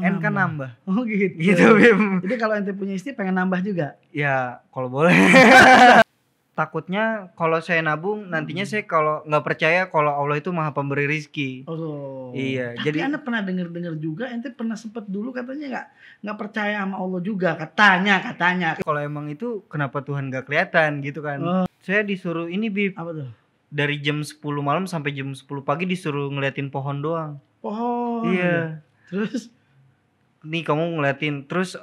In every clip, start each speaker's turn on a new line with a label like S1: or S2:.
S1: Oh,
S2: N kan
S1: nambah.
S2: nambah.
S1: Oh gitu.
S2: Gitu Bib.
S1: Jadi kalau ente punya istri pengen nambah juga.
S2: Ya kalau boleh. Takutnya kalau saya nabung nantinya
S1: Hmm.
S2: saya kalau nggak percaya kalau Allah itu maha pemberi rizki.
S1: Oh.
S2: Iya,
S1: Tapi
S2: jadi-
S1: anda pernah dengar-dengar juga, ente pernah sempet dulu katanya nggak nggak percaya sama Allah juga, katanya, katanya.
S2: Kalau emang itu kenapa Tuhan nggak kelihatan gitu kan?
S1: Oh.
S2: Saya disuruh ini Bib
S1: Apa tuh?
S2: dari jam 10 malam sampai jam 10 pagi disuruh ngeliatin pohon doang.
S1: Pohon.
S2: iya.
S1: Terus
S2: Nih kamu ngeliatin terus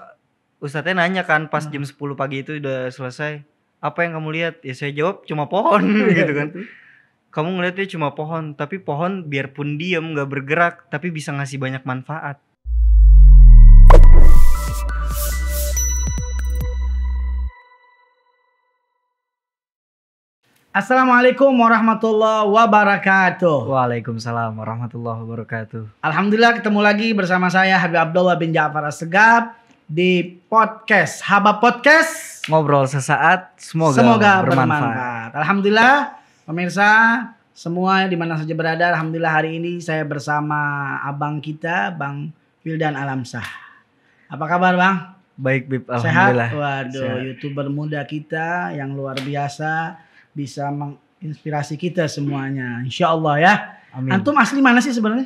S2: Ustadznya nanya kan pas
S1: Hmm.
S2: jam 10 pagi itu udah selesai. Apa yang kamu lihat? Ya saya jawab cuma pohon gitu kan. Kamu ngeliatnya cuma pohon, tapi pohon biarpun diem nggak bergerak, tapi bisa ngasih banyak manfaat.
S1: Assalamualaikum warahmatullahi wabarakatuh.
S2: Waalaikumsalam warahmatullahi wabarakatuh.
S1: Alhamdulillah ketemu lagi bersama saya Habib Abdullah bin Ja'far Assegaf di podcast Haba Podcast.
S2: Ngobrol sesaat, semoga,
S1: Semoga
S2: bermanfaat.
S1: bermanfaat. Alhamdulillah pemirsa semua di mana saja berada, alhamdulillah hari ini saya bersama abang kita, Bang Wildan Alamsah. Apa kabar, Bang?
S2: Baik Bib,
S1: Sehat?
S2: alhamdulillah.
S1: Waduh,
S2: Sehat.
S1: YouTuber muda kita yang luar biasa bisa menginspirasi kita semuanya. Insya Allah ya.
S2: Amin.
S1: Antum asli mana sih sebenarnya?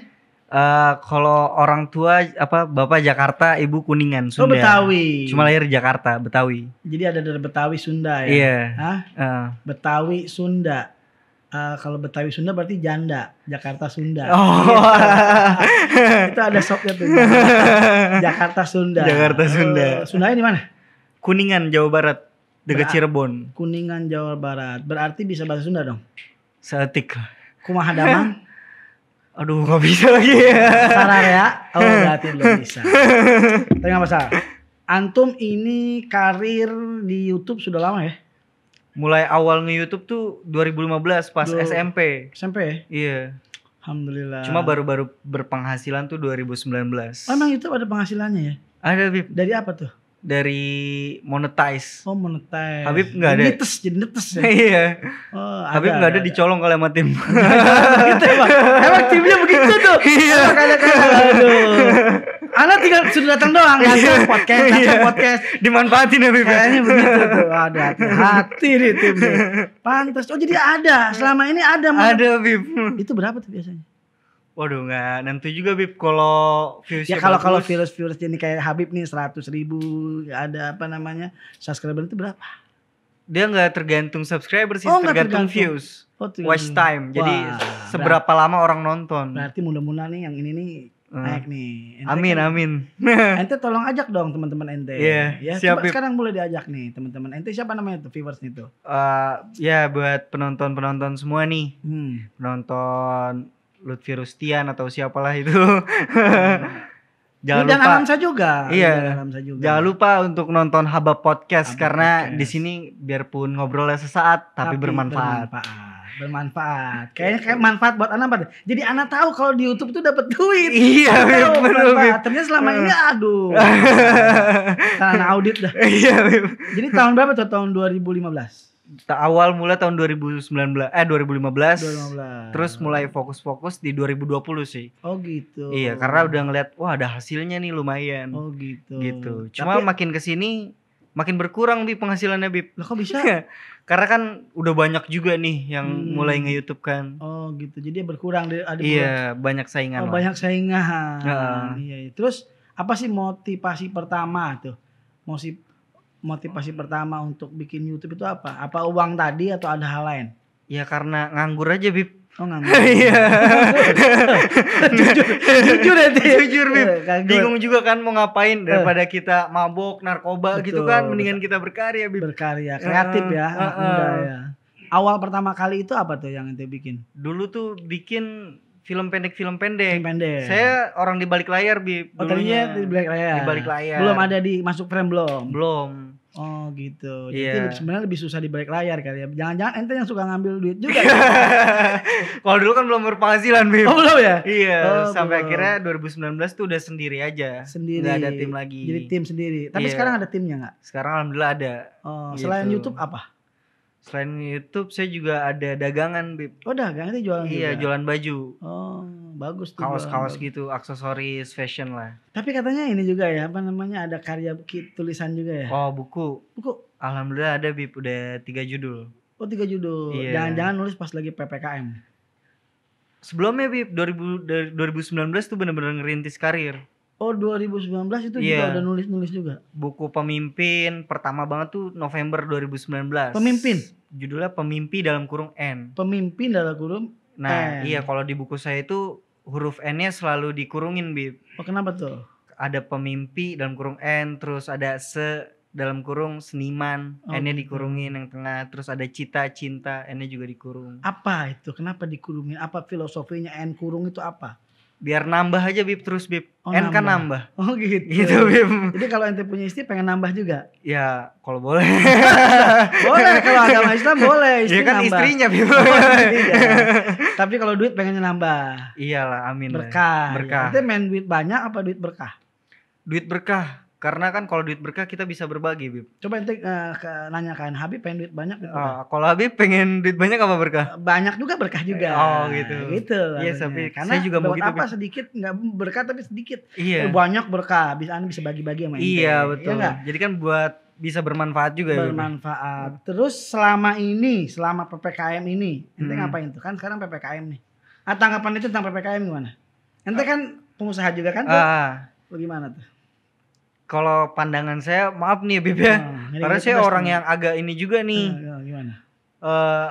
S2: Eh, kalau orang tua apa bapak Jakarta, ibu Kuningan,
S1: Oh
S2: Sunda.
S1: Betawi.
S2: Cuma lahir Jakarta, Betawi.
S1: Jadi ada dari Betawi Sunda ya.
S2: Iya.
S1: Hah?
S2: Eh.
S1: Betawi Sunda. Eh, kalau Betawi Sunda berarti janda, Jakarta Sunda.
S2: Oh.
S1: Itu ada shopnya tuh. Jakarta Sunda.
S2: Jakarta Sunda.
S1: Oh, Sundanya di mana?
S2: Kuningan, Jawa Barat, dekat. Cirebon.
S1: Kuningan Jawa Barat. Berarti bisa bahasa Sunda dong.
S2: Seetik.
S1: Kumaha damang?
S2: Aduh, nggak bisa lagi.
S1: Sarar ya? Oh berarti belum bisa. Tapi nggak masalah. Antum ini karir di YouTube sudah lama ya?
S2: Mulai awal nge-YouTube tuh 2015 pas
S1: Duh.
S2: SMP.
S1: SMP ya?
S2: Iya.
S1: Alhamdulillah.
S2: Cuma baru-baru berpenghasilan tuh 2019.
S1: Oh, emang YouTube ada penghasilannya ya?
S2: Ada Bib
S1: Dari apa tuh?
S2: Dari monetize.
S1: Oh monetize.
S2: Habib nggak ada.
S1: Netes jadi netes ya?
S2: Iya.
S1: Oh,
S2: Habib nggak ada, dicolong kalau sama tim.
S1: gitu emang. Emang timnya begitu tuh.
S2: Iya.
S1: Aduh. Anak tinggal sudah datang doang. Datang podcast, datang
S2: Iya.
S1: podcast.
S2: Dimanfaatin ya Bib. ya?
S1: Kayaknya begitu tuh. Ada hati nih timnya. Pantas. Oh jadi ada. Selama ini ada.
S2: Ada Bib.
S1: Itu berapa tuh biasanya?
S2: Waduh nggak nentu juga Bib kalau viewsnya
S1: Ya kalau kalau
S2: bagus.
S1: virus-virus ini kayak Habib nih 100 ribu ada apa namanya subscriber itu berapa?
S2: dia nggak tergantung subscriber sih,
S1: Oh,
S2: tergantung,
S1: tergantung.
S2: views,
S1: Oh,
S2: watch time. Jadi
S1: Wah,
S2: seberapa lama orang nonton.
S1: Berarti mudah-mudahan nih yang ini nih
S2: Hmm.
S1: naik nih. Ente
S2: Amin
S1: kan-
S2: amin.
S1: Ente tolong ajak dong teman-teman ente.
S2: Iya,
S1: ya.
S2: siap,
S1: coba sekarang mulai diajak nih teman-teman. Ente siapa namanya tuh viewers nih tuh?
S2: Eh, ya buat penonton penonton semua nih,
S1: Hmm.
S2: penonton Lutfi Rustian atau siapalah itu. Jangan
S1: Dan
S2: lupa.
S1: Juga.
S2: Iya.
S1: Alamsa juga.
S2: Jangan lupa untuk nonton Haba Podcast
S1: Haba
S2: karena
S1: Podcast.
S2: di sini biarpun ngobrolnya sesaat tapi, bermanfaat.
S1: Bermanfaat. Bermanfaat. Kayaknya kayak manfaat buat anak apa? Jadi anak tahu kalau di YouTube tuh dapat duit.
S2: Iya,
S1: manfaat.
S2: Bib.
S1: Ternyata selama ini aduh. Karena audit dah.
S2: Iya.
S1: Jadi tahun berapa tuh? Tahun 2015.
S2: Awal mulai tahun 2019 eh 2015.
S1: 2015.
S2: Terus mulai fokus-fokus di 2020 sih.
S1: Oh gitu.
S2: Iya, karena udah ngeliat wah ada hasilnya nih lumayan.
S1: Oh gitu.
S2: gitu. Cuma
S1: Tapi,
S2: makin ke sini makin berkurang bi penghasilannya bib.
S1: Lah kok bisa?
S2: Karena kan udah banyak juga nih yang
S1: Hmm.
S2: mulai nge-YouTube kan.
S1: Oh gitu. Jadi berkurang ada
S2: Iya, banyak saingan
S1: Oh,
S2: lah.
S1: banyak saingan.
S2: Heeh.
S1: Iya, iya. Terus apa sih motivasi pertama tuh? Motivasi pertama untuk bikin YouTube itu apa? Apa uang tadi atau ada hal lain?
S2: Ya karena nganggur aja bib.
S1: Oh nggak
S2: Iya.
S1: jujur, jujur ya?
S2: Jujur bib.
S1: Eh.
S2: Bingung juga kan mau ngapain daripada kita mabok, narkoba gitu
S1: Betul,
S2: kan. Mendingan kita berkarya bib.
S1: berkarya, kreatif ya, anak
S2: heeh.
S1: muda ya. Awal pertama kali itu apa tuh yang ente bikin?
S2: Dulu tuh bikin film pendek film pendek.
S1: Film pendek.
S2: Saya orang di balik layar bib.
S1: oh, tadinya di balik layar.
S2: Di balik layar.
S1: Belum ada di masuk frame belum.
S2: Belum.
S1: Oh gitu. Jadi
S2: Iya.
S1: sebenarnya lebih susah di balik layar kali ya. Jangan-jangan ente yang suka ngambil duit juga.
S2: Kalau dulu kan belum berpenghasilan, Bib.
S1: oh belum ya?
S2: Iya,
S1: Oh,
S2: sampai
S1: belum.
S2: akhirnya 2019 tuh udah sendiri aja.
S1: Sendiri.
S2: Nggak ada tim lagi.
S1: Jadi tim sendiri. Tapi
S2: Iya.
S1: sekarang ada timnya nggak?
S2: Sekarang alhamdulillah ada.
S1: Oh,
S2: Gitu.
S1: selain YouTube apa?
S2: Selain YouTube saya juga ada dagangan, Bib.
S1: Oh dagang itu jualan
S2: Iya,
S1: juga?
S2: jualan baju.
S1: Oh bagus tuh.
S2: Kaos-kaos gitu, aksesoris, fashion lah.
S1: Tapi katanya ini juga ya apa namanya ada karya tulisan juga ya.
S2: Oh, buku.
S1: Buku.
S2: Alhamdulillah ada, Bib. Udah tiga judul.
S1: Oh tiga judul.
S2: Iya.
S1: Jangan-jangan nulis pas lagi ppkm.
S2: Sebelumnya, Bib, 2000, dari 2019 tuh bener-bener ngerintis karir.
S1: Oh 2019 itu juga
S2: Iya.
S1: udah nulis-nulis juga.
S2: Buku pemimpin pertama banget tuh November 2019.
S1: Pemimpin?
S2: Judulnya Pemimpi dalam kurung N.
S1: Pemimpin dalam kurung.
S2: Nah,
S1: N.
S2: iya kalau di buku saya itu huruf N-nya selalu dikurungin, Bib.
S1: Oh kenapa tuh?
S2: Ada pemimpi dalam kurung N, terus ada se dalam kurung seniman,
S1: Oh,
S2: N-nya
S1: gitu.
S2: dikurungin yang tengah, terus ada cita, cinta, N-nya juga dikurung.
S1: Apa itu? Kenapa dikurungin? Apa filosofinya N kurung itu apa?
S2: Biar nambah aja, Bib, terus Bib.
S1: Oh,
S2: N kan nambah.
S1: Oh gitu.
S2: Gitu, Bib.
S1: Jadi kalau ente punya istri pengen nambah juga?
S2: Ya, kalau boleh.
S1: boleh kalau agama Islam boleh istri
S2: ya kan
S1: nambah.
S2: istrinya, Bib.
S1: Oh, istrinya. Tapi kalau duit pengennya nambah.
S2: Iyalah, amin.
S1: Berkah.
S2: Berkah.
S1: Ente main duit banyak apa duit berkah?
S2: Duit berkah. Karena kan kalau duit berkah kita bisa berbagi, Bib.
S1: Coba ente eh, ke, nanyakan Habib pengen duit banyak duit berkah?
S2: Ah, kalau Habib pengen duit banyak apa berkah?
S1: banyak juga berkah juga.
S2: Oh, gitu.
S1: Gitu.
S2: Iya,
S1: katanya.
S2: tapi
S1: karena
S2: saya juga mau gitu,
S1: apa sedikit nggak berkah tapi sedikit.
S2: Iya.
S1: Oh, banyak berkah, bisa anda bisa bagi-bagi sama ente.
S2: Iya, betul.
S1: nggak?
S2: Jadi kan buat bisa bermanfaat juga ya. Bib.
S1: bermanfaat. Terus selama ini, selama ppkm ini, ente
S2: Hmm.
S1: ngapain tuh? Kan sekarang ppkm nih. Ah, tanggapan itu tentang ppkm gimana? Ente kan pengusaha juga kan? tuh?
S2: Ah,
S1: Bagaimana tuh?
S2: Kalau pandangan saya maaf nih Bib ya.
S1: Oh,
S2: Karena saya orang
S1: nih.
S2: yang agak ini juga nih.
S1: Eh, gimana?
S2: eh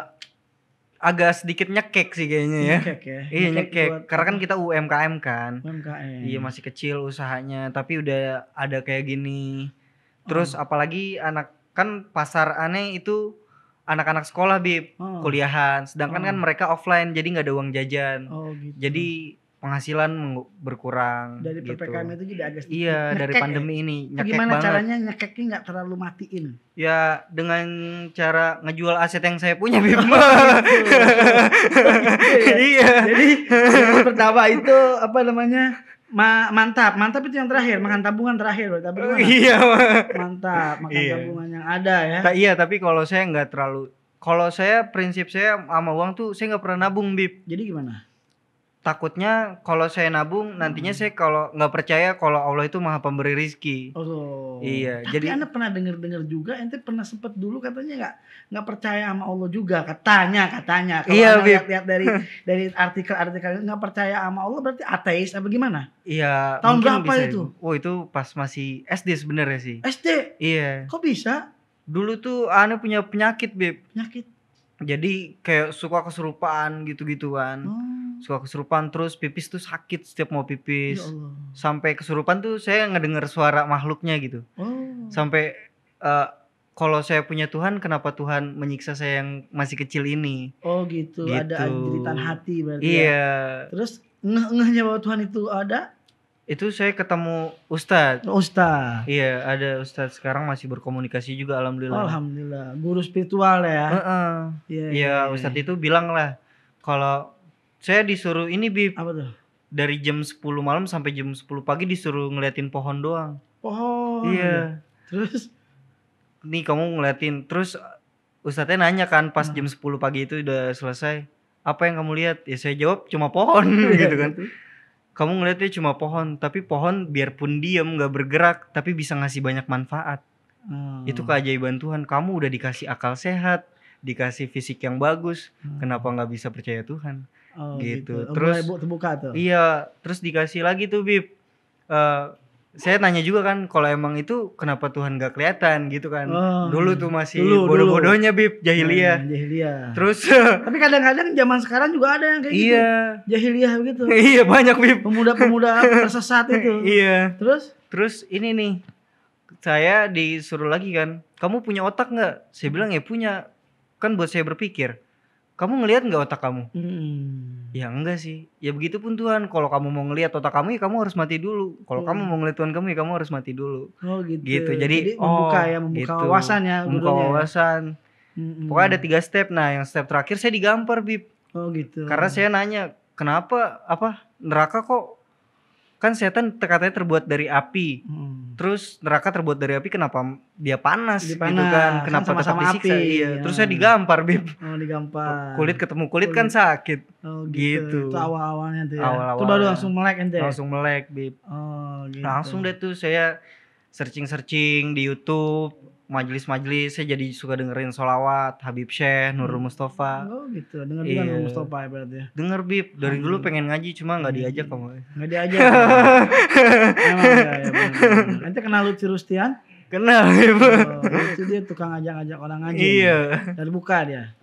S2: agak sedikit nyekek sih kayaknya ya.
S1: Nyekek ya.
S2: Iya nyekek.
S1: buat
S2: Karena kan kita UMKM kan.
S1: UMKM.
S2: Iya masih kecil usahanya, tapi udah ada kayak gini. Terus
S1: Oh.
S2: apalagi anak kan pasar aneh itu anak-anak sekolah bib
S1: Oh.
S2: kuliahan, sedangkan
S1: Oh.
S2: kan mereka offline jadi nggak ada uang jajan.
S1: Oh gitu.
S2: Jadi penghasilan berkurang.
S1: dari
S2: gitu.
S1: ppkm itu jadi agak sedikit
S2: Iya dari
S1: nyekek ya?
S2: pandemi ini nyekek
S1: Gimana
S2: banget.
S1: caranya nyekeknya nggak terlalu matiin?
S2: Ya dengan cara ngejual aset yang saya punya bib. iya.
S1: Jadi yang pertama itu apa namanya? Ma- mantap, mantap itu yang terakhir, makan tabungan terakhir, berarti apa gimana?
S2: Iya.
S1: Mantap, makan
S2: Iya.
S1: tabungan yang ada ya.
S2: Ta- iya tapi kalau saya nggak terlalu kalau saya prinsip saya sama uang tuh saya nggak pernah nabung bib
S1: Jadi gimana?
S2: Takutnya kalau saya nabung nantinya saya kalau nggak percaya kalau Allah itu maha pemberi rizki.
S1: Oh.
S2: Iya,
S1: Tapi
S2: jadi-
S1: anda pernah dengar-dengar juga, ente pernah sempet dulu katanya nggak nggak percaya sama Allah juga, katanya, katanya. Kalau
S2: Iya,
S1: lihat-lihat dari dari artikel-artikel nggak percaya sama Allah berarti ateis apa gimana?
S2: iya
S1: Tahun berapa
S2: bisa
S1: itu?
S2: oh itu pas masih SD sebenarnya sih.
S1: SD,
S2: iya.
S1: Kok bisa?
S2: Dulu tuh aneh punya penyakit bib.
S1: Penyakit?
S2: jadi kayak suka keserupaan gitu-gituan.
S1: Oh,
S2: suka keserupaan terus pipis tuh sakit setiap mau
S1: ya
S2: pipis
S1: Allah.
S2: sampai kesurupan tuh saya ngedenger suara makhluknya gitu
S1: Oh.
S2: sampai eh, kalau saya punya Tuhan kenapa Tuhan menyiksa saya yang masih kecil ini
S1: Oh gitu, ada
S2: Gitu.
S1: jeritan hati berarti. ya.
S2: iya
S1: Terus ngeh-ngehnya bahwa Tuhan itu ada?
S2: itu saya ketemu Ustadz
S1: Oh, Ustaz.
S2: iya ada Ustadz sekarang masih berkomunikasi juga alhamdulillah
S1: Alhamdulillah, guru spiritual ya.
S2: Heeh.
S1: Iya.
S2: Iya Ustadz itu bilang lah kalau saya disuruh ini bib.
S1: Apa tuh?
S2: dari jam 10 malam sampai jam 10 pagi disuruh ngeliatin pohon doang.
S1: Pohon.
S2: iya.
S1: Terus?
S2: Nih kamu ngeliatin. Terus Ustadznya nanya kan pas
S1: Hmm.
S2: jam 10 pagi itu udah selesai apa yang kamu lihat? Ya saya jawab cuma pohon. Gitu kan. Kamu ngeliatnya cuma pohon tapi pohon biarpun diem nggak bergerak tapi bisa ngasih banyak manfaat.
S1: Hmm.
S2: itu keajaiban Tuhan. Kamu udah dikasih akal sehat dikasih fisik yang bagus
S1: Hmm.
S2: kenapa nggak bisa percaya Tuhan
S1: Oh,
S2: gitu.
S1: Oh,
S2: Terus-
S1: mulai terbuka tuh.
S2: iya terus dikasih lagi tuh Bib Eh, saya nanya juga kan kalau emang itu kenapa Tuhan nggak kelihatan gitu kan
S1: Oh,
S2: dulu tuh masih bodoh-bodohnya Bib jahiliyah
S1: Hmm, jahiliyah.
S2: terus
S1: Tapi kadang-kadang zaman sekarang juga ada yang kayak gitu.
S2: iya
S1: Jahiliyah begitu.
S2: iya banyak Bib
S1: Pemuda-pemuda tersesat itu.
S2: iya
S1: Terus
S2: Terus ini nih, saya disuruh lagi kan, kamu punya otak nggak? Saya bilang ya punya, kan buat saya berpikir. Kamu ngelihat nggak otak kamu?
S1: hmm.
S2: Ya enggak sih. Ya begitupun Tuhan. Kalau kamu mau ngelihat otak kamu, ya kamu harus mati dulu. Kalau
S1: Hmm.
S2: kamu mau ngelihat Tuhan kamu, ya kamu harus mati dulu.
S1: Oh gitu.
S2: Gitu. Jadi,
S1: membuka
S2: oh,
S1: ya, membuka
S2: gitu.
S1: wawasan ya.
S2: Membuka
S1: ya.
S2: wawasan.
S1: Mm-mm.
S2: Pokoknya ada tiga step. Nah, yang step terakhir saya digampar, Bib.
S1: Oh gitu.
S2: Karena saya nanya, kenapa apa neraka kok kan setan katanya terbuat dari api.
S1: Hmm.
S2: Terus neraka terbuat dari api kenapa dia panas,
S1: Dia
S2: gitu
S1: panas,
S2: kan?
S1: kan
S2: Kenapa tetap
S1: sama-sama
S2: disiksa?
S1: api,
S2: Iya.
S1: ya.
S2: Terus saya digampar, Bib.
S1: Oh, digampar.
S2: Kulit ketemu kulit, kan
S1: Kulit.
S2: sakit.
S1: Oh,
S2: gitu.
S1: Itu awal-awalnya tuh ya.
S2: Awal-awalnya.
S1: Itu baru langsung melek ente.
S2: Langsung melek, Bib.
S1: Oh, gitu.
S2: Langsung deh tuh saya searching-searching di YouTube, majelis-majelis, saya jadi suka dengerin solawat, Habib Syekh, Nurul Mustafa.
S1: Oh, gitu. Dengar juga
S2: Iya.
S1: Nur Mustafa ya berarti ya.
S2: Denger Bib, dari dulu pengen ngaji cuma nggak diajak kamu.
S1: Enggak diajak. Emang enggak ya. Ente kenal Lutfi Rustian?
S2: Kenal Bib.
S1: Oh, itu dia tukang ngajak-ngajak orang ngaji.
S2: Iya.
S1: Dari buka dia.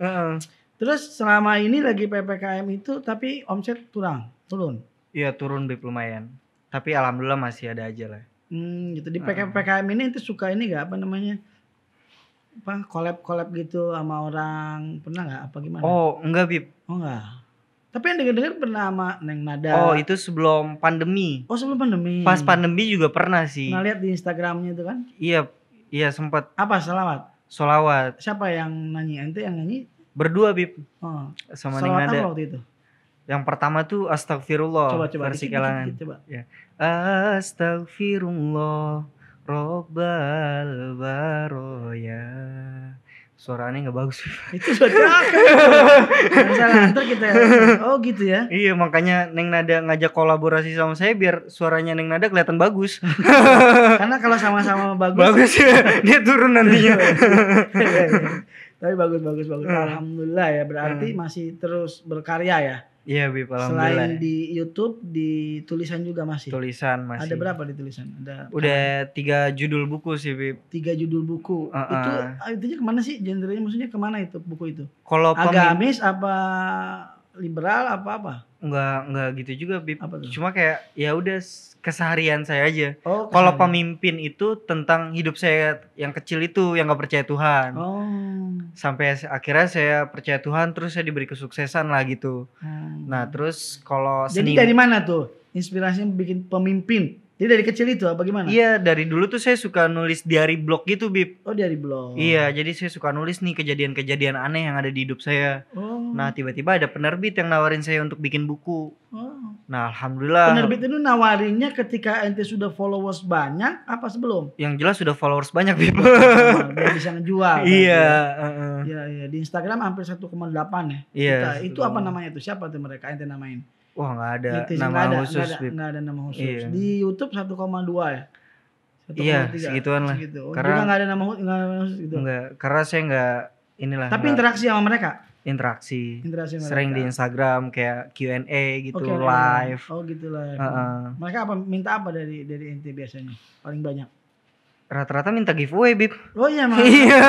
S1: Terus selama ini lagi PPKM itu tapi omset kurang, turun.
S2: Iya turun Bib lumayan. Tapi alhamdulillah masih ada aja lah.
S1: Hmm, gitu di PPKM ini itu suka ini gak apa namanya? Apa collab-collab gitu sama orang pernah nggak apa gimana?
S2: Oh enggak Bib.
S1: Oh enggak. Tapi yang denger-denger pernah sama Neng Nada.
S2: Oh itu sebelum pandemi.
S1: Oh, sebelum pandemi.
S2: Pas pandemi juga pernah sih.
S1: Pernah lihat di Instagramnya itu kan?
S2: Iya, iya sempat
S1: Apa salawat?
S2: solawat
S1: Siapa yang nyanyi? Ente yang nyanyi?
S2: berdua Bib
S1: Oh,
S2: sama Neng Nada.
S1: waktu itu?
S2: Yang pertama tuh Astagfirullah
S1: coba coba
S2: versi
S1: dikit,
S2: kalangan.
S1: dikit, dikit, coba.
S2: Astagfirullah Robbal baroya. Suaranya nggak bagus.
S1: Itu. Nggak salah, ntar kita Oh gitu ya.
S2: iya makanya Neng Nada ngajak kolaborasi sama saya biar suaranya Neng Nada kelihatan bagus.
S1: Karena kalau sama-sama bagus.
S2: bagus ya. Dia turun nantinya.
S1: Tapi bagus bagus bagus.
S2: Hmm.
S1: Alhamdulillah ya berarti masih terus berkarya ya.
S2: Iya Bib alhamdulillah.
S1: Selain di YouTube, di tulisan juga masih.
S2: Tulisan masih.
S1: Ada berapa di tulisan? Ada
S2: Udah tiga judul buku sih Bib.
S1: tiga judul buku.
S2: Uh-uh.
S1: Itu intinya ke mana sih? Genrenya maksudnya ke mana itu buku itu?
S2: Kalau
S1: Agamis apa liberal apa apa?
S2: Nggak nggak gitu juga Bib.
S1: Apa tuh?
S2: Cuma kayak ya udah keseharian saya aja.
S1: Oh,
S2: Kalau pemimpin itu tentang hidup saya yang kecil itu yang nggak percaya Tuhan.
S1: Oh.
S2: Sampai akhirnya saya percaya Tuhan terus saya diberi kesuksesan lah gitu.
S1: Hmm.
S2: Nah, terus kalau
S1: Jadi
S2: seni
S1: dari mana tuh inspirasinya bikin pemimpin? Jadi dari kecil itu apa gimana?
S2: Iya, dari dulu tuh saya suka nulis diary blog gitu, Bib.
S1: Oh dari blog.
S2: Iya, jadi saya suka nulis nih kejadian-kejadian aneh yang ada di hidup saya.
S1: Oh.
S2: Nah, tiba-tiba ada penerbit yang nawarin saya untuk bikin buku.
S1: oh.
S2: Nah, alhamdulillah.
S1: Penerbit itu nawarinnya ketika ente sudah followers banyak apa sebelum?
S2: Yang jelas sudah followers banyak, Bib.
S1: Oh, biar bisa ngejual. kan,
S2: iya,
S1: ya. Iya, iya. Di Instagram hampir 1,8 ya.
S2: Iya.
S1: Itu apa
S2: 1,8.
S1: namanya tuh? Siapa tuh mereka ente namain?
S2: Wah, nggak ada
S1: Netizen
S2: nama
S1: nggak ada,
S2: khusus,
S1: nggak ada, nggak ada nama khusus.
S2: Iya.
S1: Di YouTube 1,2 ya. 1,3.
S2: Iya, segituan lah.
S1: Segitu. Oh,
S2: Karena-
S1: juga nggak ada nama khusus, nggak ada nama khusus gitu.
S2: Enggak, karena saya enggak inilah.
S1: Tapi
S2: nggak
S1: interaksi sama mereka.
S2: interaksi.
S1: Interaksi sama
S2: Sering di
S1: mereka.
S2: Instagram kayak Q&A gitu,
S1: Oke,
S2: live.
S1: Oh gitu live.
S2: Heeh.
S1: Mereka apa minta apa dari dari ente biasanya? Paling banyak.
S2: Rata-rata minta giveaway, Bib.
S1: Oh iya mah.
S2: Iya.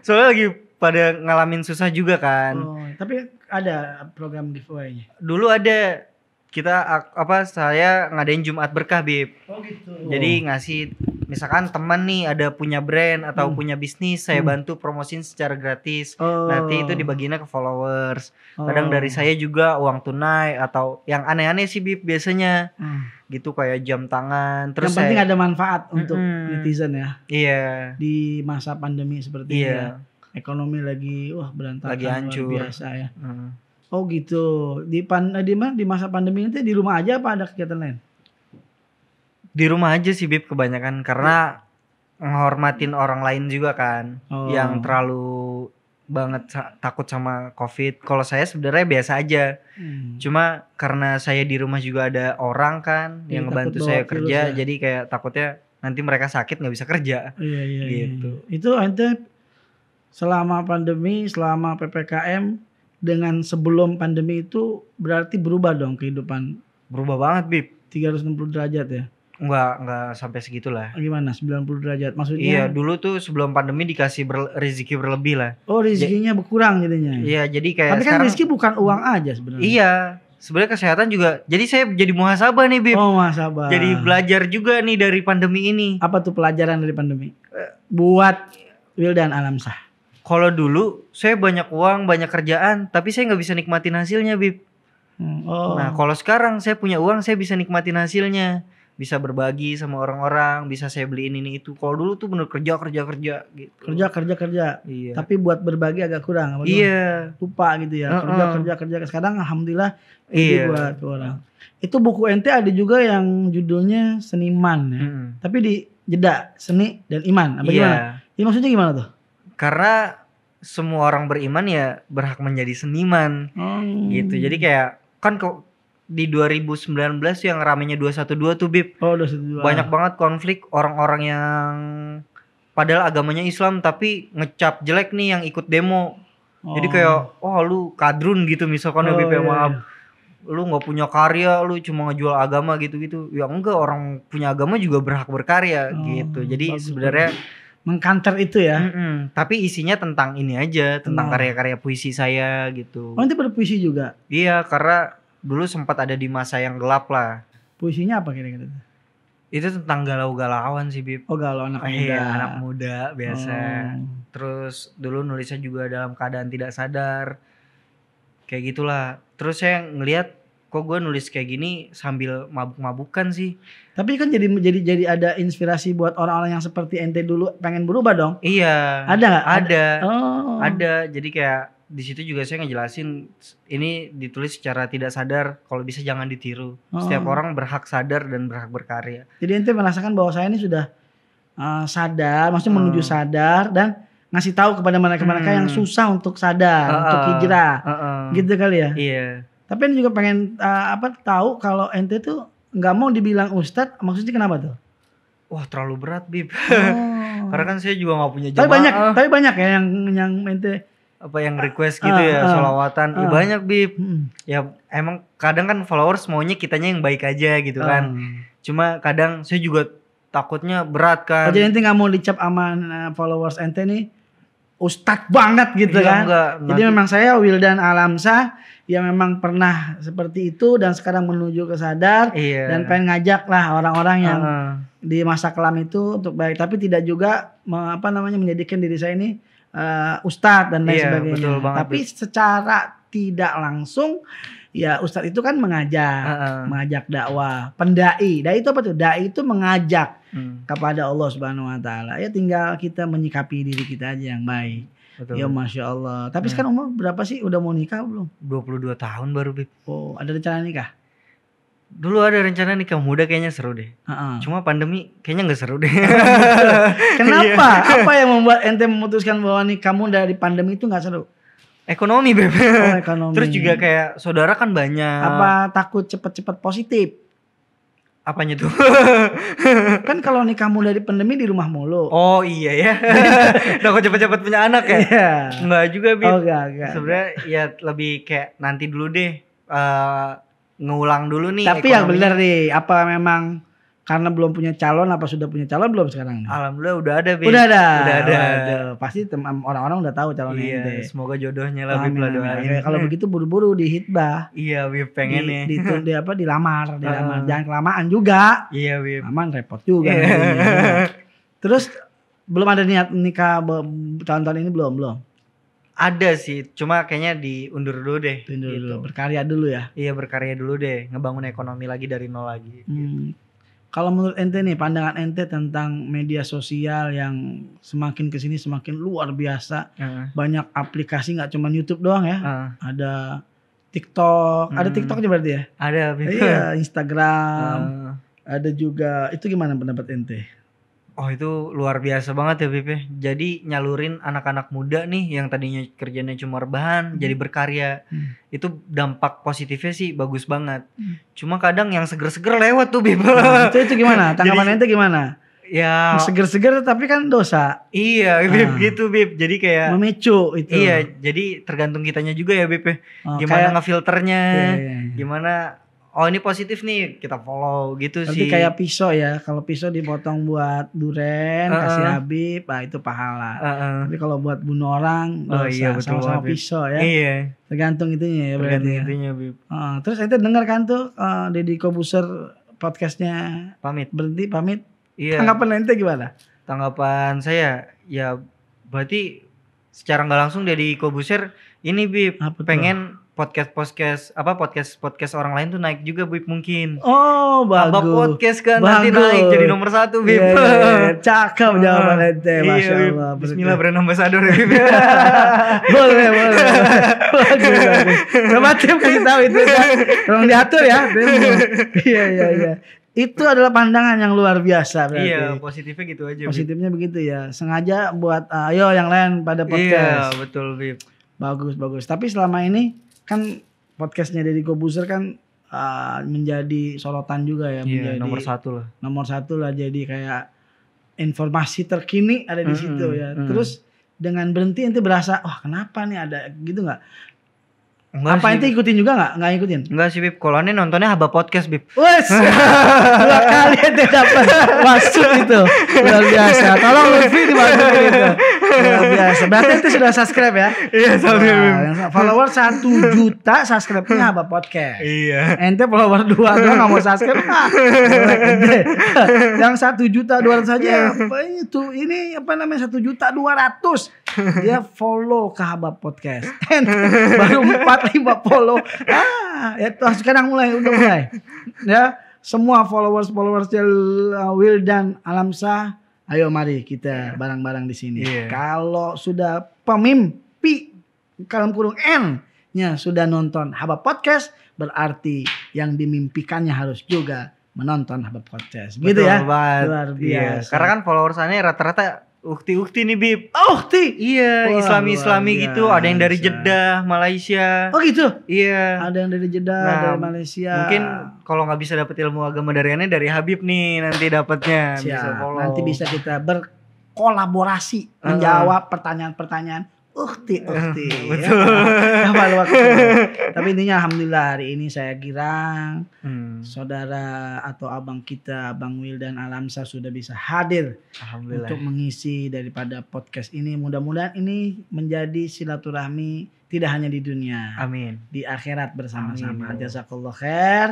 S2: Soalnya lagi pada ngalamin susah juga kan.
S1: Oh, tapi ada program giveaway-nya.
S2: Dulu ada kita apa saya ngadain Jumat berkah, Bib.
S1: Oh gitu.
S2: Jadi ngasih misalkan teman nih ada punya brand atau
S1: Hmm.
S2: punya bisnis, saya
S1: Hmm.
S2: bantu promosin secara gratis.
S1: oh.
S2: Nanti itu dibaginya ke followers. Kadang
S1: Oh.
S2: dari saya juga uang tunai atau yang aneh-aneh sih Bib biasanya.
S1: Hmm.
S2: Gitu kayak jam tangan.
S1: Terus yang penting
S2: saya
S1: ada manfaat untuk
S2: Mm-mm.
S1: netizen ya
S2: Iya.
S1: di masa pandemi seperti ini ya.
S2: Iya.
S1: Ekonomi lagi wah berantakan
S2: Lagi
S1: luar
S2: hancur.
S1: biasa ya.
S2: Hmm.
S1: Oh gitu. Di pan di mana di masa pandemi itu di rumah aja apa ada kegiatan lain?
S2: Di rumah aja sih Bib kebanyakan karena menghormatin orang lain juga kan.
S1: Oh.
S2: Yang terlalu banget takut sama Covid. Kalau saya sebenarnya biasa aja.
S1: Hmm.
S2: Cuma karena saya di rumah juga ada orang kan
S1: Iya,
S2: yang ngebantu saya kerja,
S1: ya.
S2: jadi kayak takutnya nanti mereka sakit nggak bisa kerja.
S1: Iya iya iya,
S2: Gitu.
S1: iya. Itu ente selama pandemi, selama PPKM dengan sebelum pandemi itu berarti berubah dong kehidupan
S2: Berubah banget, Bib.
S1: 360 derajat ya.
S2: Nggak nggak sampai segitulah.
S1: Gimana 90 derajat?
S2: Iya,
S1: Maksudnya
S2: dulu tuh sebelum pandemi dikasih ber- rezeki berlebih lah.
S1: oh rezekinya berkurang jadinya.
S2: Iya, jadi kayak
S1: Tapi kan
S2: sekarang
S1: rezeki bukan uang aja sebenarnya.
S2: Iya, sebenarnya kesehatan juga. Jadi saya jadi muhasabah nih, Bib.
S1: Oh, sabar.
S2: Jadi belajar juga nih dari pandemi ini.
S1: apa tuh pelajaran dari pandemi? Buat Wildan Alamsah.
S2: Kalau dulu saya banyak uang, banyak kerjaan, tapi saya nggak bisa nikmatin hasilnya, Bib.
S1: Hmm, Oh.
S2: Nah, kalau sekarang saya punya uang, saya bisa nikmatin hasilnya. bisa berbagi sama orang-orang, bisa saya beliin ini itu. Kalau dulu tuh bener kerja kerja kerja gitu.
S1: Kerja kerja kerja.
S2: Iya.
S1: Tapi buat berbagi agak kurang. apa
S2: iya.
S1: Lupa gitu ya.
S2: Heeh.
S1: Kerja kerja kerja. Sekarang alhamdulillah
S2: Iya.
S1: buat orang. Itu buku ente ada juga yang judulnya seniman ya.
S2: Mm-mm.
S1: Tapi di jeda seni dan iman. Apa
S2: Iya.
S1: gimana? Ya maksudnya gimana tuh?
S2: Karena semua orang beriman ya berhak menjadi seniman
S1: Oh.
S2: gitu. Jadi kayak kan kok di 2019 yang ramenya 212 tuh Bib.
S1: Oh, udah setuju.
S2: Banyak banget konflik orang-orang yang padahal agamanya Islam tapi ngecap jelek nih yang ikut demo. Jadi kayak oh lu kadrun gitu misalkan ya Bib ya
S1: iya,
S2: maaf.
S1: iya.
S2: Lu nggak punya karya, lu cuma ngejual agama gitu-gitu. Ya enggak, orang punya agama juga berhak berkarya
S1: Oh,
S2: gitu. Jadi sebenarnya
S1: mengkanter itu ya.
S2: Mm-mm. Tapi isinya tentang ini aja, tentang karya-karya puisi saya gitu.
S1: Oh, nanti berpuisi juga.
S2: Iya, karena dulu sempat ada di masa yang gelap lah.
S1: Puisinya apa kira-kira?
S2: Itu tentang galau-galauan sih, Bib.
S1: Oh, galau anak muda.
S2: Iya, anak muda biasa.
S1: Oh.
S2: Terus dulu nulisnya juga dalam keadaan tidak sadar. Kayak gitulah. Terus saya ngelihat kok gue nulis kayak gini sambil mabuk-mabukan sih.
S1: Tapi kan jadi jadi jadi ada inspirasi buat orang-orang yang seperti ente dulu pengen berubah dong.
S2: Iya.
S1: Ada nggak?
S2: Ada.
S1: Oh.
S2: Ada. Jadi kayak di situ juga saya ngejelasin ini ditulis secara tidak sadar kalau bisa jangan ditiru. Setiap
S1: Oh.
S2: orang berhak sadar dan berhak berkarya.
S1: Jadi ente merasakan bahwa saya ini sudah uh, sadar, maksudnya
S2: Hmm.
S1: menuju sadar dan ngasih tahu kepada mereka-mereka
S2: Hmm.
S1: yang susah untuk sadar,
S2: Ah,
S1: untuk
S2: ah.
S1: hijrah.
S2: Heeh.
S1: Gitu kali ya.
S2: Iya.
S1: Tapi ente juga pengen uh, apa tahu kalau ente tuh nggak mau dibilang ustadz, maksudnya kenapa tuh?
S2: Wah terlalu berat bib.
S1: Oh.
S2: Karena kan saya juga nggak punya
S1: tapi
S2: jamaah.
S1: banyak, tapi banyak ya yang yang ente.
S2: apa yang request gitu
S1: Ah,
S2: ya
S1: ah,
S2: solawatan. Ya,
S1: ah.
S2: banyak bib.
S1: Hmm.
S2: Ya emang kadang kan followers maunya kitanya yang baik aja gitu kan.
S1: Hmm.
S2: Cuma kadang saya juga takutnya berat
S1: Oh,
S2: kan.
S1: jadi ente nggak mau dicap sama uh, followers ente nih ustadz banget gitu
S2: Iya,
S1: kan?
S2: enggak,
S1: Jadi
S2: nanti-
S1: memang saya Wildan Alamsah yang memang pernah seperti itu dan sekarang menuju ke sadar
S2: iya.
S1: dan pengen ngajak lah orang-orang yang
S2: Heeh.
S1: di masa kelam itu untuk baik tapi tidak juga apa namanya menjadikan diri saya ini eh, ustadz dan lain
S2: Iya,
S1: sebagainya.
S2: betul banget,
S1: tapi secara tidak langsung ya ustadz itu kan mengajak,
S2: Heeh.
S1: mengajak dakwah, pendai. Dai itu apa tuh? Dai itu mengajak
S2: Hmm,
S1: kepada Allah Subhanahu wa taala. Ya tinggal kita menyikapi diri kita aja yang baik.
S2: betul.
S1: Ya Masya Allah. Tapi
S2: Hmm.
S1: sekarang umur berapa sih? Udah mau nikah belum?
S2: 22 tahun baru bib.
S1: Oh, ada rencana nikah?
S2: Dulu ada rencana nikah muda kayaknya seru deh.
S1: Heeh.
S2: Cuma pandemi kayaknya nggak seru deh.
S1: Kenapa?
S2: Iya.
S1: Apa yang membuat ente memutuskan bahwa nih kamu dari pandemi itu nggak seru?
S2: Ekonomi beb.
S1: Oh, ekonomi.
S2: Terus juga kayak saudara kan banyak.
S1: apa takut cepet-cepet positif?
S2: Apanya tuh?
S1: Kan kalau nikahmu dari pandemi di rumah mulu.
S2: oh iya ya. Takut cepet-cepet punya anak ya?
S1: Iya.
S2: Enggak juga bib.
S1: Oh, enggak, enggak.
S2: Sebenarnya ya lebih kayak nanti dulu deh. eh ngulang dulu nih.
S1: Tapi yang
S2: ekonomi.
S1: benar nih, apa memang karena belum punya calon apa sudah punya calon belum sekarang? nih?
S2: Alhamdulillah udah ada bib.
S1: Udah ada.
S2: Udah ada.
S1: Waduh, pasti orang-orang udah tahu calonnya
S2: Iya,
S1: ente.
S2: semoga jodohnya lah bib lah doain.
S1: Kalau begitu buru-buru di hitbah.
S2: Iya bib pengen
S1: di,
S2: nih.
S1: di, di, apa dilamar, dilamar.
S2: Ah.
S1: Jangan kelamaan juga.
S2: Iya bib.
S1: Aman repot juga. Nantinya. Terus belum ada niat nikah tahun-tahun ini belum belum.
S2: Ada sih, cuma kayaknya diundur dulu deh.
S1: Tunggu
S2: gitu.
S1: dulu, berkarya dulu ya.
S2: Iya berkarya dulu deh, ngebangun ekonomi lagi dari nol lagi.
S1: Hmm. Kalau menurut ente nih pandangan ente tentang media sosial yang semakin ke sini semakin luar biasa,
S2: Heeh.
S1: banyak aplikasi nggak cuma YouTube doang ya,
S2: Heeh.
S1: ada TikTok, ada
S2: Hmm.
S1: TikTok aja berarti ya,
S2: ada
S1: iya Instagram,
S2: Heeh.
S1: ada juga itu gimana pendapat ente?
S2: Oh itu luar biasa banget ya ya. Jadi nyalurin anak-anak muda nih yang tadinya kerjanya cuma rebahan jadi berkarya.
S1: Hmm.
S2: Itu dampak positifnya sih bagus banget.
S1: Hmm.
S2: Cuma kadang yang seger-seger lewat tuh Bib.
S1: Nah, itu itu gimana? Tanggapan ente gimana?
S2: ya
S1: Seger-seger tapi kan dosa,
S2: iya Bib
S1: Ah.
S2: gitu Bib. Jadi kayak
S1: memicu itu.
S2: Iya, jadi tergantung kitanya juga ya Bib.
S1: Oh,
S2: Gimana
S1: kayak-
S2: ngefilternya?
S1: Iya, iya, iya.
S2: Gimana oh ini positif nih kita follow gitu
S1: Berarti
S2: sih.
S1: kayak pisau ya, kalau pisau dipotong buat duren,
S2: Heeh.
S1: kasih Habib, nah itu pahala.
S2: Heeh.
S1: Tapi kalau buat bunuh orang,
S2: Oh iya, betul
S1: sama-sama
S2: banget.
S1: pisau ya.
S2: Iya,
S1: Tergantung itunya ya berarti.
S2: tergantung
S1: Ya.
S2: itunya Bib.
S1: Heeh, terus ente denger kan tuh eh, Deddy Kobuser podcastnya
S2: Pamit.
S1: berhenti pamit.
S2: Iya.
S1: Tanggapan ente gimana?
S2: Tanggapan saya ya berarti secara nggak langsung dari Kobuser ini Bib pengen podcast podcast apa podcast podcast orang lain tuh naik juga Bib mungkin.
S1: Oh, bagus.
S2: Abang podcast kan nanti
S1: Bagus.
S2: naik jadi nomor satu Bib.
S1: Iya, iya, iya. Cakep jawaban
S2: Ah,
S1: ente,
S2: iya,
S1: Masya
S2: Bib.
S1: Allah.
S2: Bismillah brand ambassador ya Bib.
S1: boleh, boleh. Bagus, bagus. Coba tim kasih tahu itu kan. Tolong diatur ya. Iya, iya, iya. Itu adalah pandangan yang luar biasa berarti.
S2: iya positifnya gitu aja.
S1: Positifnya begitu ya. Sengaja buat uh, ayo yang lain pada
S2: Iya
S1: podcast.
S2: betul Bib.
S1: Bagus, bagus. Tapi selama ini kan podcastnya Deddy Kobuser kan uh, menjadi sorotan juga ya,
S2: Iya
S1: menjadi
S2: nomor satu lah.
S1: nomor satu lah jadi kayak informasi terkini ada di
S2: Mm-mm,
S1: situ ya.
S2: mm.
S1: Terus dengan berhenti ente berasa, wah kenapa nih ada gitu nggak?
S2: Enggak
S1: Apa ente ikutin juga nggak? Nggak ikutin?
S2: Enggak sih Bib. Kalau aneh nontonnya Haba Podcast Bib.
S1: Wes, dua kali ente dapat masuk itu luar biasa. Tolong Lutfi dimasukin itu luar biasa. Berarti ente sudah subscribe ya?
S2: Iya
S1: Wah, yang follower satu juta subscribe-nya apa podcast?
S2: Iya.
S1: Ente follower dua doang nggak mau subscribe ah, ente. yang satu juta dua ratus saja apa itu ini apa namanya satu juta dua ratus dia follow ke Habab podcast Ente baru empat lima follow ah ya sekarang mulai udah mulai ya semua followers followers Wildan Alamsah ayo mari kita bareng-bareng di sini
S2: Iya.
S1: kalau sudah pemimpi kalau kurung N nya sudah nonton Habab Podcast berarti yang dimimpikannya harus juga menonton Habab Podcast gitu
S2: Betul
S1: ya
S2: banget.
S1: luar
S2: Iya.
S1: biasa
S2: Karena kan followersannya rata-rata ukti-ukti nih Bib.
S1: oh ti
S2: Iya,
S1: Wah,
S2: Islami-Islami gitu. Ada yang dari. Jeddah, Malaysia.
S1: oh gitu
S2: Iya.
S1: ada yang dari Jeddah
S2: Nah,
S1: dari Malaysia
S2: Mungkin kalau nggak bisa dapet ilmu agama dari aneh dari Habib nih nanti dapatnya bisa follow.
S1: nanti bisa kita berkolaborasi menjawab pertanyaan-pertanyaan ukti ukti
S2: Betul.
S1: ya. Waktu? tapi intinya alhamdulillah hari ini saya kira
S2: Hmm,
S1: saudara atau abang kita Bang Wil dan Alamsa sudah bisa hadir
S2: Alhamdulillah.
S1: untuk mengisi daripada podcast ini. Mudah-mudahan ini menjadi silaturahmi tidak hanya di dunia,
S2: Amin.
S1: di akhirat bersama-sama. Jazakallah khair.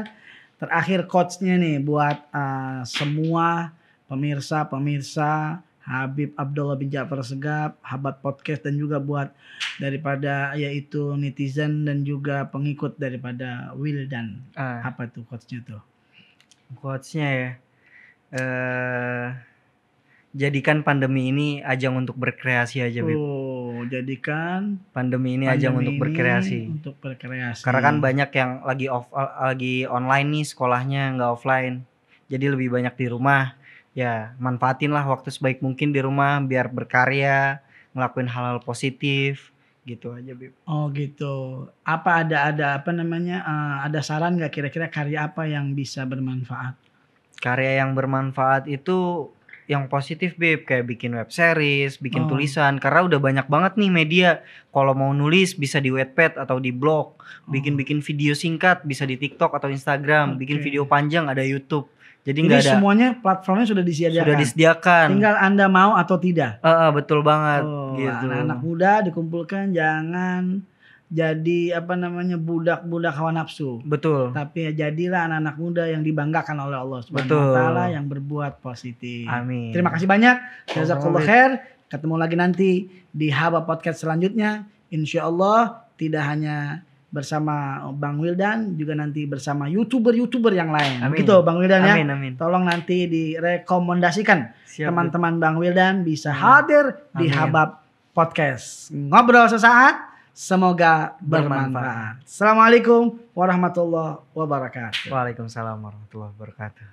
S1: Terakhir coachnya nih buat uh, semua pemirsa-pemirsa Habib Abdullah bin Ja'far Segap, Habat Podcast dan juga buat daripada yaitu netizen dan juga pengikut daripada Wildan.
S2: Ah,
S1: Apa tuh coachnya tuh?
S2: quotes-nya ya. Eh jadikan pandemi ini ajang untuk berkreasi aja, Bib.
S1: Oh, jadikan
S2: Pandemi ini ajang
S1: pandemi
S2: untuk
S1: ini
S2: berkreasi.
S1: Untuk berkreasi.
S2: Karena kan banyak yang lagi off lagi online nih sekolahnya nggak offline. Jadi lebih banyak di rumah. Ya, manfaatin lah waktu sebaik mungkin di rumah biar berkarya, ngelakuin hal-hal positif gitu aja, Bib.
S1: Oh gitu. Apa ada ada apa namanya? eh, ada saran nggak kira-kira karya apa yang bisa bermanfaat?
S2: Karya yang bermanfaat itu yang positif, Bib, kayak bikin web series, bikin
S1: Oh.
S2: tulisan karena udah banyak banget nih media. Kalau mau nulis bisa di Wattpad atau di blog, bikin-bikin video singkat bisa di TikTok atau Instagram, bikin
S1: Oke.
S2: video panjang ada YouTube. Jadi
S1: Jadi
S2: nggak ada
S1: semuanya platformnya sudah disediakan.
S2: sudah disediakan.
S1: Tinggal anda mau atau tidak.
S2: Eh, eh, betul banget
S1: Oh,
S2: gitu.
S1: anak-anak muda dikumpulkan jangan jadi apa namanya budak-budak hawa nafsu.
S2: Betul.
S1: Tapi ya jadilah anak-anak muda yang dibanggakan oleh Allah Subhanahu wa taala yang berbuat positif.
S2: Amin.
S1: Terima kasih banyak. Jazakallah khair. Ketemu lagi nanti di Haba Podcast selanjutnya. Insya Allah tidak hanya bersama Bang Wildan juga nanti bersama youtuber-youtuber yang lain.
S2: Amin.
S1: Gitu Bang Wildan ya.
S2: amin, ya. Amin.
S1: Tolong nanti direkomendasikan teman-teman Bang Wildan bisa
S2: amin.
S1: hadir
S2: amin.
S1: di Habab Podcast. Ngobrol sesaat semoga bermanfaat.
S2: bermanfaat.
S1: Assalamualaikum warahmatullahi wabarakatuh.
S2: Waalaikumsalam warahmatullahi wabarakatuh.